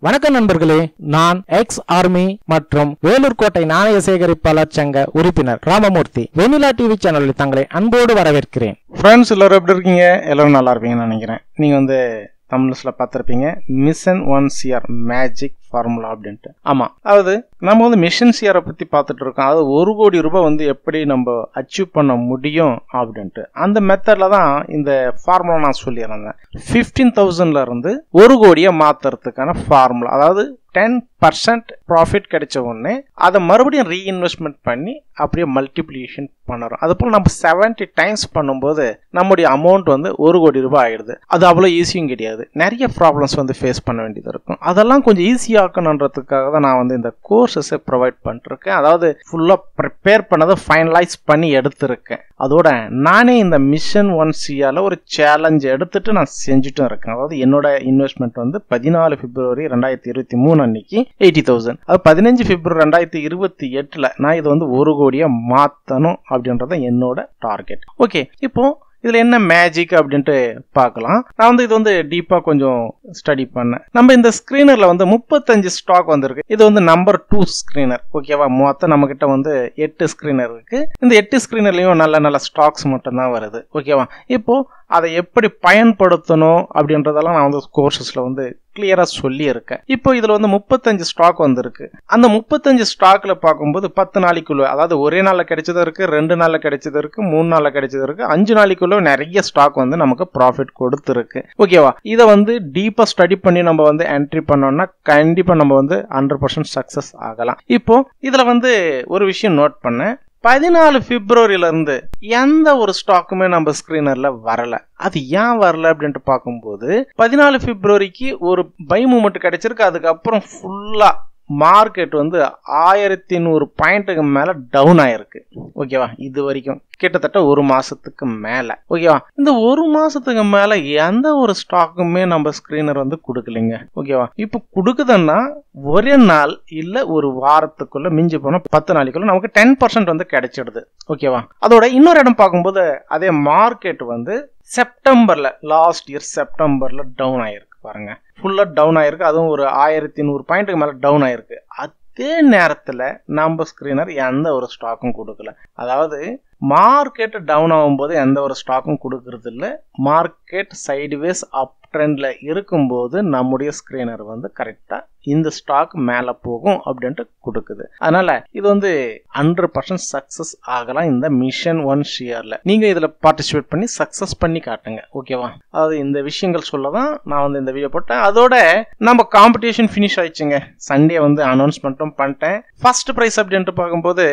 வணக்கம் நண்பர்களே நான் எக்ஸ் ஆர்மி மற்றும் வேலூர் கோட்டை நாணய சேகரிப்பாளர் சங்க உறுப்பினர் ராமமூர்த்தி. வெண்ணிலா டிவி சேனலில் தங்களை அன்போடு வரவேற்கிறேன். ஃப்ரெண்ட்ஸ் எல்லாரும் எப்படி இருக்கீங்க? எல்லாரும் நல்லா இருப்பீங்கன்னு நினைக்கிறேன். நீங்க வந்து தமிழ்ஸ்ல பார்த்துருப்பீங்க mission one CR magic formula அப்படின்ட்டு. ஆமாம் அதாவது நம்ம வந்து மிஷன் சிஆரை பற்றி பார்த்துட்டு இருக்கோம். அதாவது ஒரு கோடி ரூபாய் வந்து எப்படி நம்ம அச்சீவ் பண்ண முடியும் அப்படின்ட்டு. அந்த மெத்தடில் தான் இந்த ஃபார்முலா நான் சொல்லியிருந்தேன். ஃபிஃப்டீன் தௌசண்ட்ல இருந்து ஒரு கோடியை மாற்றுறதுக்கான ஃபார்முலா அதாவது டென் பர்சன்ட் ப்ராஃபிட் கிடைச்ச உடனே அதை மறுபடியும் ரீஇன்வெஸ்ட்மெண்ட் பண்ணி அப்படியே மல்டிப்ளிகேஷன் பண்ணுறோம். அது போல் நம்ம செவன்டி டைம்ஸ் பண்ணும்போது நம்முடைய அமௌண்ட் வந்து ஒரு கோடி ரூபாய் ஆகிடுது அது அவ்வளோ ஈஸியும் கிடையாது. நிறைய ப்ராப்ளம்ஸ் வந்து ஃபேஸ் பண்ண வேண்டியது இருக்கும். அதெல்லாம் கொஞ்சம் ஈஸியாக்கணுன்றதுக்காக தான் நான் வந்து இந்த கோர்சஸை ப்ரொவைட் பண்ணிருக்கேன் அதாவது ஃபுல்லாக ப்ரிப்பேர் பண்ணதை ஃபைனலைஸ் பண்ணி எடுத்திருக்கேன். அதோட நானே இந்த மிஷன் ஒன் சியால ஒரு சேலஞ்ச் எடுத்துட்டு நான் செஞ்சுட்டும் இருக்கேன். அதாவது என்னோட இன்வெஸ்ட்மெண்ட் வந்து பதினாலு பிப்ரவரி ரெண்டாயிரத்தி இருபத்தி மூணு அன்னைக்கு எயிட்டி தௌசண்ட் அது பதினஞ்சு பிப்ரவரி ரெண்டாயிரத்தி இருபத்தி எட்டுல நான் இது வந்து ஒரு கோடியாக மாத்தணும் அப்படின்றது என்னோட டார்கெட் ஓகே இப்போ இதில் என்ன மேஜிக் அப்படின்ட்டு பார்க்கலாம். நான் வந்து இது வந்து டீப்பாக கொஞ்சம் ஸ்டடி பண்ணேன். நம்ம இந்த ஸ்க்ரீனரில் வந்து முப்பத்தஞ்சு ஸ்டாக் வந்திருக்கு. இது வந்து நம்பர் டூ ஸ்க்ரீனர் ஓகேவா மொத்தம் நம்மக்கிட்ட வந்து எட்டு ஸ்க்ரீனர் இருக்குது இந்த எட்டு ஸ்க்ரீனர்லையும் நல்ல நல்ல ஸ்டாக்ஸ் மட்டும்தான் வருது. ஓகேவா இப்போது அதை எப்படி பயன்படுத்தணும் அப்படின்றதெல்லாம் நான் வந்து கோர்சஸில் வந்து கிளியரா சொல்லியிருக்கேன் இப்போ இதுல வந்து முப்பத்தஞ்சு ஸ்டாக் வந்திருக்கு. அந்த முப்பத்தஞ்சு ஸ்டாக்ல பார்க்கும்போது பத்து நாளைக்குள்ள அதாவது ஒரே நாள்ல கிடைச்சது இருக்கு ரெண்டு நாள்ல கிடைச்சது இருக்கு மூணு நாள்ல கிடைச்சது இருக்கு அஞ்சு நாளைக்குள்ள நிறைய ஸ்டாக் வந்து நமக்கு ப்ராஃபிட் கொடுத்துருக்கு. ஓகேவா இதை வந்து டீப்பா ஸ்டடி பண்ணி நம்ம வந்து என்ட்ரி பண்ணோம்னா கண்டிப்பா நம்ம வந்து ஹண்ட்ரட் பர்சன்ட் சக்சஸ் ஆகலாம். இப்போ இதுல வந்து ஒரு விஷயம் நோட் பண்ணேன். பதினாலு பிப்ரவரியிலிருந்து எந்த ஒரு ஸ்டாக்குமே நம்ம ஸ்கிரீனர்ல வரல. அது ஏன் வரல அப்படின்ட்டு பார்க்கும்போது பதினாலு பிப்ரவரிக்கு ஒரு பை மூமெண்ட் கிடைச்சிருக்கு. அதுக்கப்புறம் ஃபுல்லாக மார்க்கெட் வந்து ஆயிரத்தி நூறு பாயிண்ட்டுக்கு மேல டவுன் ஆயிருக்கு. ஓகேவா? இது வரைக்கும். கிட்டத்தட்ட ஒரு மாசத்துக்கு மேல. ஓகேவா? இந்த ஒரு மாசத்துக்கு மேல எந்த ஒரு ஸ்டாக்குமே நம்ம ஸ்கிரீனர் வந்து கொடுக்கலைங்க. ஓகேவா? இப்போ கொடுக்குதுன்னா ஒரே நாள் இல்ல ஒரு வாரத்துக்குள்ள மிஞ்சி போனா பத்து நாளைக்குள்ள நமக்கு டென் பர்சன்ட் வந்து கிடைச்சிடுது. ஓகேவா? அதோட இன்னொரு இடம் பார்க்கும்போது அதே மார்க்கெட் வந்து செப்டம்பர்ல லாஸ்ட் இயர் செப்டம்பர்ல டவுன் ஆயிருக்கு பாருங்க. ஃபுல்லாக டவுன் ஆயிருக்கு. அதுவும் ஒரு ஆயிரத்தி நூறு பாயிண்ட்டுக்கு மேலே டவுன் ஆயிருக்கு. அதே நேரத்தில் நம்ம ஸ்க்ரீனர் எந்த ஒரு ஸ்டாக்கும் கொடுக்கல. அதாவது மார்க்கெட் டவுன் ஆகும்போது எந்த ஒரு ஸ்டாக்கும் கொடுக்கறது இல்லை மார்க்கெட் சைடுவேஸ் அப் ட்ரெண்டில் இருக்கும்போது நம்முடைய ஸ்க்ரீனர் வந்து கரெக்டாக இந்த ஸ்டாக் மேலே போகும் அப்படின்ட்டு கொடுக்குது. அதனால இது வந்து ஹண்ட்ரட் பர்சன்ட் சக்ஸஸ் ஆகலாம் இந்த மிஷன் ஒன் ஷியரில் நீங்கள் இதில் பார்ட்டிசிபேட் பண்ணி சக்ஸஸ் பண்ணி காட்டுங்க. ஓகேவா அதாவது இந்த விஷயங்கள் சொல்ல தான் நான் வந்து இந்த வீடியோ போட்டேன். அதோட நம்ம காம்படிஷன் ஃபினிஷ் ஆயிடுச்சுங்க. சண்டே வந்து அனௌன்ஸ்மெண்ட்டும் பண்ணிட்டேன். ஃபர்ஸ்ட் ப்ரைஸ் அப்படின்ட்டு பார்க்கும்போது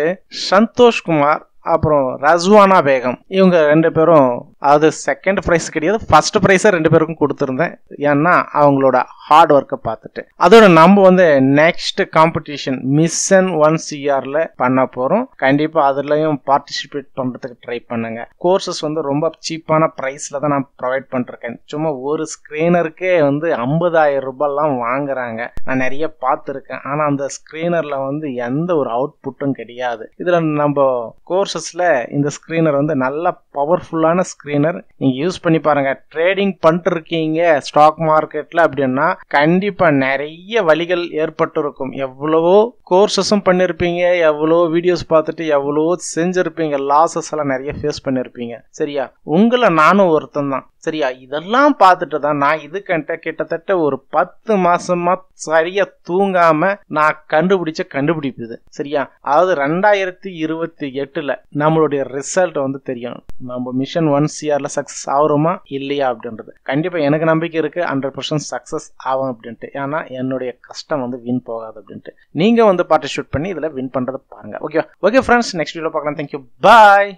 சந்தோஷ்குமார் அப்புறம் ரஸ்வானா பேகம். இவங்க ரெண்டு பேரும் அது செகண்ட் ப்ரைஸ் கிடையாது. ஃபர்ஸ்ட் ப்ரைஸை ரெண்டு பேருக்கும் கொடுத்துருந்தேன். ஏன்னா அவங்களோட ஹார்ட் ஒர்க்கை பார்த்துட்டு. அதோட நம்ம வந்து நெக்ஸ்ட் காம்படிஷன் மிஷன் ஒன் சிஆரில் பண்ண போகிறோம் கண்டிப்பாக அதுலேயும் பார்ட்டிசிபேட் பண்ணுறதுக்கு ட்ரை பண்ணுங்க. கோர்சஸ் வந்து ரொம்ப சீப்பான ப்ரைஸில் தான் நான் ப்ரொவைட் பண்ணிருக்கேன். சும்மா ஒரு ஸ்க்ரீனருக்கே வந்து ஐம்பதாயிரம் ரூபாய்லாம் வாங்குறாங்க. நான் நிறைய பார்த்துருக்கேன். ஆனால் அந்த ஸ்க்ரீனரில் வந்து எந்த ஒரு அவுட்புட்டும் கிடையாது. இதில் நம்ம கோர்சஸில் இந்த ஸ்க்ரீனர் வந்து நல்ல பவர்ஃபுல்லான ஸ்க்ரீனர் நீங்கள் யூஸ் பண்ணி பாருங்க. ட்ரேடிங் பண்ணிட்டு இருக்கீங்க ஸ்டாக் மார்க்கெட்டில் அப்படின்னா கண்டிப்பாக நிறைய வழிகள் ஏற்பட்டு இருக்கும் எவ்வளவோ கோர்சஸும் பண்ணியிருப்பீங்க எவ்வளோ வீடியோஸ் பார்த்துட்டு எவ்வளவோ செஞ்சுருப்பீங்க லாசஸ் எல்லாம் நிறைய ஃபேஸ் பண்ணியிருப்பீங்க சரியா? உங்களை நானும் ஒருத்தன் தான். சரியா? இதெல்லாம் பார்த்துட்டு தான் நான் இதுக்கிட்ட கிட்டத்தட்ட ஒரு பத்து மாசமா சரியா தூங்காம நான் கண்டுபிடிச்ச கண்டுபிடிப்பு இது சரியா? அதாவது ரெண்டாயிரத்தி இருபத்தி எட்டுல நம்மளுடைய ரிசல்ட் வந்து தெரியும். நம்ம மிஷன் ஒன் சிஆர்ல சக்சஸ் ஆகுறோமா? இல்லையா அப்படின்றது. கண்டிப்பா எனக்கு நம்பிக்கை இருக்கு. ஹண்ட்ரட் பர்சன்ட் சக்சஸ் ஆகும் அப்படின்ட்டு. ஏன்னா என்னுடைய கஷ்டம் வந்து வின் போகாது அப்படின்ட்டு. நீங்க வந்து பார்ட்டிசிபேட் பண்ணி இதுல வின் பண்றதை பாருங்க. Okay okay friends next video பார்க்கலாம். Thank you bye